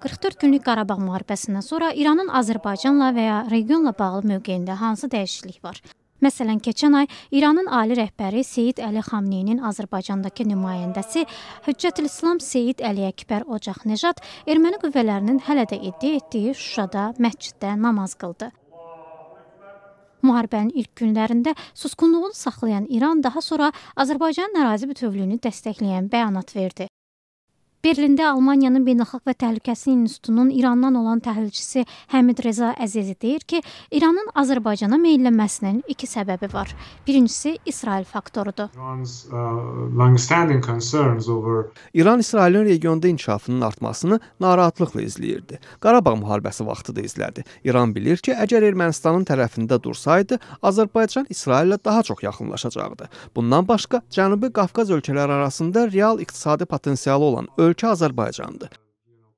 44 günlük Qarabağ müharibəsindən sonra İranın Azərbaycanla və ya regionla bağlı mövqeyində hansı dəyişiklik var? Məsələn, keçən ay İranın ali rəhbəri Seyid Əli Xamneyinin Azərbaycandakı nümayəndəsi Hüccətülislam Seyid Əli Əkbər Ocaqnejad erməni qüvvələrinin hələ də iddia etdiyi Şuşada məsciddə namaz qıldı. Müharibənin ilk günlərində susqunluğunu saxlayan İran daha sonra Azərbaycanın ərazi bütövlüyünü dəstəkləyən bəyanat verdi. Berlində Almaniyanın Beynəlxalq və Təhlükəsizlik İnstitutunun İrandan olan təhlilçisi Həmid Reza Əzizi deyir ki, İranın Azərbaycana meylənməsinin iki səbəbi var. Birincisi İsrail faktorudur. İran İsrailin regionda inkişafının artmasını narahatlıqla izləyirdi. Qarabağ müharibəsi vaxtı da izlədi. İran bilir ki, əgər Ermənistanın tərəfində dursaydı, Azərbaycan İsraillə daha çox yaxınlaşacaqdı. Bundan başqa Cənubi Qafqaz ölkələri arasında real iqtisadi potensialı olan ölkə ölkə Azərbaycandır.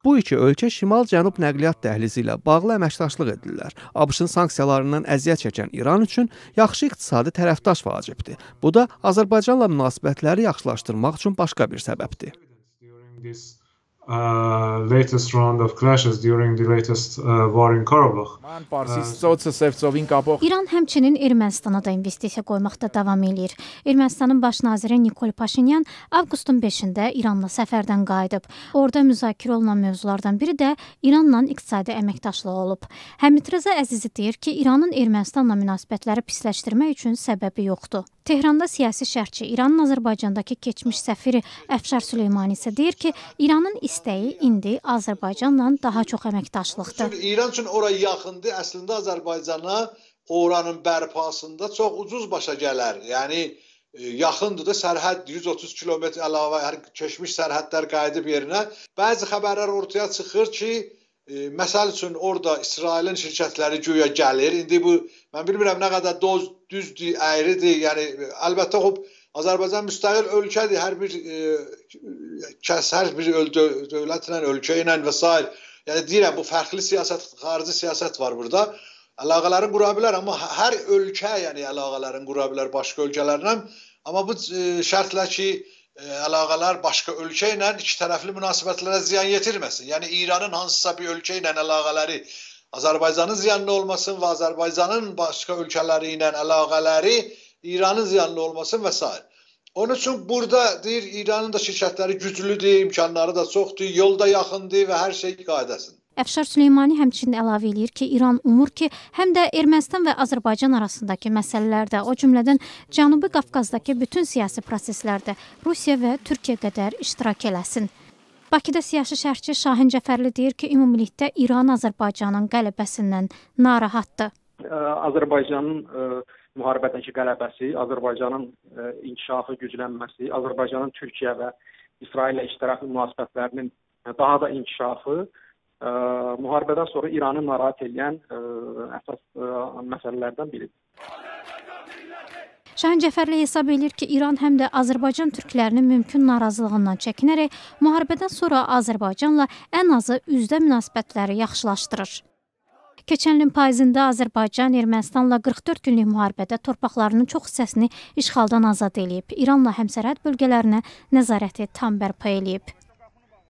Bu iki ölkə şimal-cənub nəqliyyat dəhlizi ilə bağlı əməkdaşlıq edirlər. ABŞ-ın sanksiyalarından əziyyət çəkən İran üçün yaxşı iqtisadi tərəfdaş vacibdir. Bu da Azərbaycanla münasibətləri yaxşılaşdırmaq üçün başqa bir səbəbdir latest round of clashes during the latest uh, war in Karabakh. İran həmçinin Ermənistana da investisiya qoymaqda davam eləyir. Ermənistanın baş naziri Nikol Paşinyan avqustun 5-də İranla səfərdən qayıdıb. Orada müzakirə olunan mövzulardan biri də İranla iqtisadi əməkdaşlıq olub. Həmid Rəza Əzizi deyir ki, İranın Ermənistanla münasibətləri pisləşdirmək üçün səbəbi yoxdur. Tehranda siyasi şərhçi İranın Azərbaycandakı keçmiş səfiri Əfşar Süleymani isə deyir ki, İranın istəyi indi Azərbaycanla daha çox əməkdaşlıqdır. İran üçün ora yaxındır. Əslində Azərbaycana oranın bərpasında çox ucuz başa gələr. Yəni e, yaxındır da sərhəd 130 kilometr əlavə hər keçmiş sərhədlər qayıdıb yerinə. Bəzi xəbərlər ortaya çıxır ki, e, məsəl üçün orada İsrailin şirkətləri güya gəlir. İndi bu mən bilmirəm nə qədər doz düzdür, əyridir. Yəni əlbəttə xop Azərbaycan müstəqil ölkədir. Hər bir e, kəs, hər bir öl dövlətlə, ölkə ilə və s. Yəni deyirəm bu fərqli siyasət, xarici siyasət var burada. Əlaqələrin qura bilər, amma hər ölkə yəni əlaqələrin qura bilər başqa ölkələrlə. Amma bu e, şərtlə ki, e, əlaqələr başqa ölkə ilə iki tərəfli münasibətlərə ziyan yetirməsin. Yəni İranın hansısa bir ölkə ilə əlaqələri Azərbaycanın ziyanlı olmasın və Azərbaycanın başqa ölkələri ilə əlaqələri İranın ziyanlı olmasın və s. Onun üçün burada deyir İranın da şirkətləri güclüdür, imkanları da çoxdur, yolda yaxındır və hər şey qaydasındır. Əfşar Süleymani həmçinin əlavə eləyir ki, İran umur ki, həm də Ermənistan və Azərbaycan arasındakı məsələlərdə, o cümlədən Cənubi Qafqazdakı bütün siyasi proseslərdə Rusiya və Türkiyə qədər iştirak eləsin. Bakıda siyasi şərhçi Şahin Cəfərli deyir ki, ümumilikdə İran Azərbaycanın qələbəsindən narahatdır. Azərbaycanın müharibədəki qələbəsi, Azərbaycanın inkişafı, güclənməsi, Azərbaycanın Türkiyə və İsraillə iştirakı münasibətlərinin daha da inkişafı ə, e, müharibədən sonra İranı narahat edən ə, e, əsas ə, məsələlərdən biridir. Şahin Cəfərli hesab edir ki, İran həm də Azərbaycan türklərinin mümkün narazılığından çəkinərək müharibədən sonra Azərbaycanla ən azı üzdə münasibətləri yaxşılaşdırır. Keçən ilin payızında Azərbaycan Ermənistanla 44 günlük müharibədə torpaqlarının çox hissəsini işğaldan azad eləyib. İranla həmsərhəd bölgələrinə nəzarəti tam bərpa eləyib.